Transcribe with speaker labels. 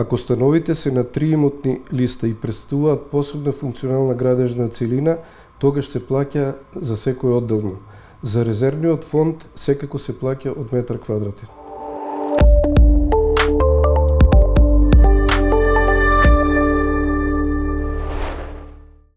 Speaker 1: Ако становите се на три имотни листа и представуваат посебна функционална градежна целина, тогаш се плаќа за секој одделно. За резервниот фонд секако се плаќа од метар квадратен.